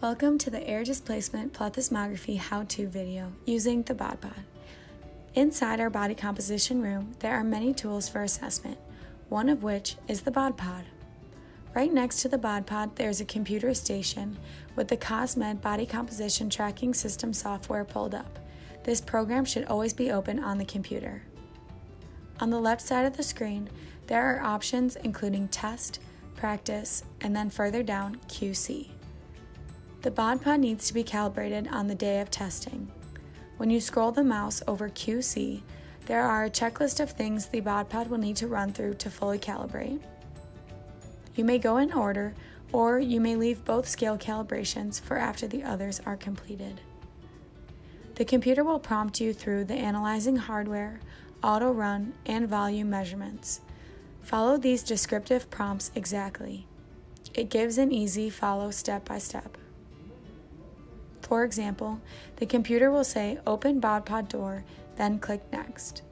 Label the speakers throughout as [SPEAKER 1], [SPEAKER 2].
[SPEAKER 1] Welcome to the air displacement plethysmography how-to video using the BodPod. Inside our body composition room, there are many tools for assessment, one of which is the BodPod. Right next to the BodPod, there's a computer station with the COSMED body composition tracking system software pulled up. This program should always be open on the computer. On the left side of the screen, there are options including test, practice, and then further down, QC. The BodPod needs to be calibrated on the day of testing. When you scroll the mouse over QC, there are a checklist of things the BodPod will need to run through to fully calibrate. You may go in order, or you may leave both scale calibrations for after the others are completed. The computer will prompt you through the analyzing hardware, auto run, and volume measurements. Follow these descriptive prompts exactly. It gives an easy follow step by step. For example, the computer will say Open BodPod door, then click Next.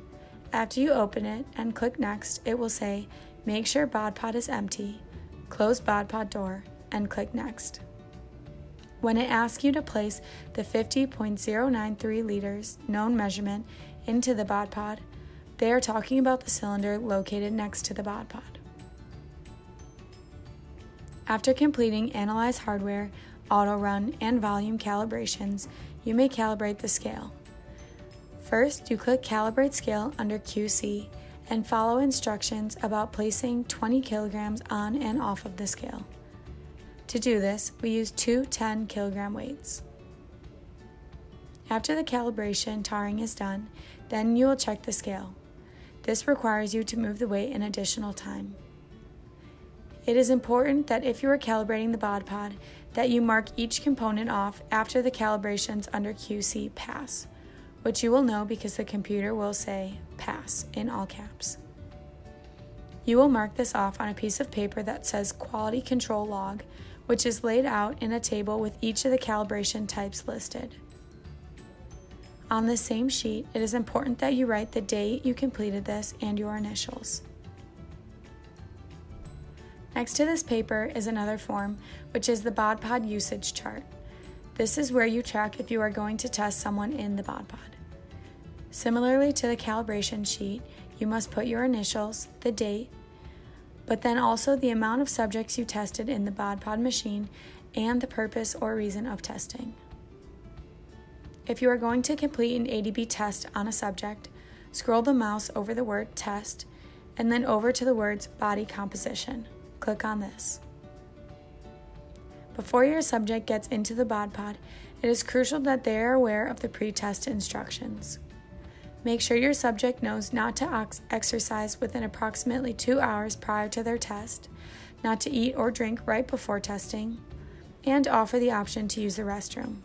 [SPEAKER 1] After you open it and click Next, it will say Make sure BodPod is empty, close BodPod door, and click Next. When it asks you to place the 50.093 liters known measurement into the BodPod, they are talking about the cylinder located next to the BodPod. After completing Analyze Hardware, auto run, and volume calibrations, you may calibrate the scale. First, you click Calibrate Scale under QC and follow instructions about placing 20 kilograms on and off of the scale. To do this, we use two 10 kilogram weights. After the calibration tarring is done, then you will check the scale. This requires you to move the weight an additional time. It is important that if you are calibrating the BodPod, that you mark each component off after the calibrations under QC pass, which you will know because the computer will say pass in all caps. You will mark this off on a piece of paper that says quality control log, which is laid out in a table with each of the calibration types listed. On the same sheet, it is important that you write the date you completed this and your initials. Next to this paper is another form, which is the BodPod usage chart. This is where you track if you are going to test someone in the BodPod. Similarly to the calibration sheet, you must put your initials, the date, but then also the amount of subjects you tested in the BodPod machine and the purpose or reason of testing. If you are going to complete an ADP test on a subject, scroll the mouse over the word test and then over to the words body composition. Click on this. Before your subject gets into the BodPod, it is crucial that they are aware of the pre-test instructions. Make sure your subject knows not to exercise within approximately two hours prior to their test, not to eat or drink right before testing, and offer the option to use the restroom.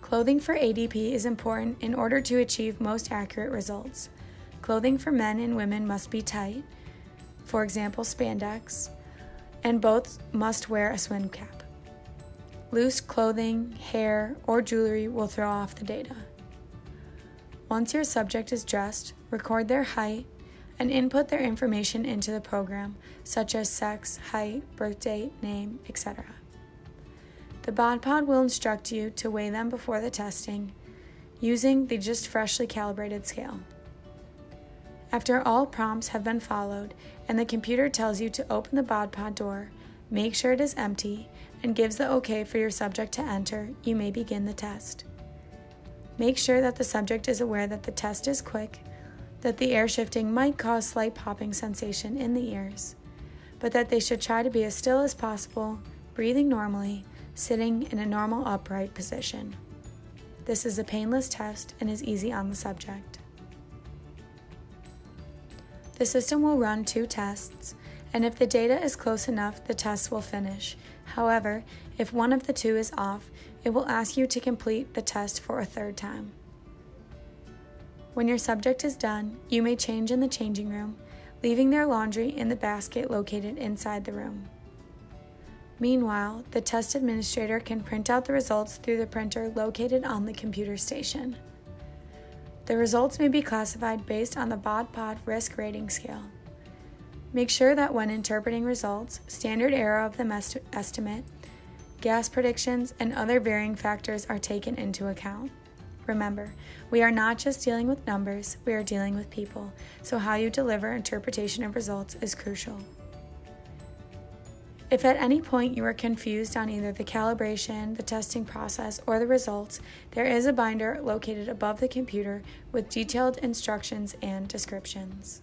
[SPEAKER 1] Clothing for ADP is important in order to achieve most accurate results. Clothing for men and women must be tight, for example, spandex, and both must wear a swim cap. Loose clothing, hair, or jewelry will throw off the data. Once your subject is dressed, record their height and input their information into the program, such as sex, height, birth date, name, etc. The BodPod will instruct you to weigh them before the testing using the just freshly calibrated scale. After all prompts have been followed and the computer tells you to open the BodPod door, make sure it is empty, and gives the OK for your subject to enter, you may begin the test. Make sure that the subject is aware that the test is quick, that the air shifting might cause slight popping sensation in the ears, but that they should try to be as still as possible, breathing normally, sitting in a normal upright position. This is a painless test and is easy on the subject. The system will run two tests, and if the data is close enough, the test will finish. However, if one of the two is off, it will ask you to complete the test for a third time. When your subject is done, you may change in the changing room, leaving their laundry in the basket located inside the room. Meanwhile, the test administrator can print out the results through the printer located on the computer station. The results may be classified based on the BodPod risk rating scale. Make sure that when interpreting results, standard error of the estimate gas predictions, and other varying factors are taken into account. Remember, we are not just dealing with numbers, we are dealing with people, so how you deliver interpretation of results is crucial. If at any point you are confused on either the calibration, the testing process, or the results, there is a binder located above the computer with detailed instructions and descriptions.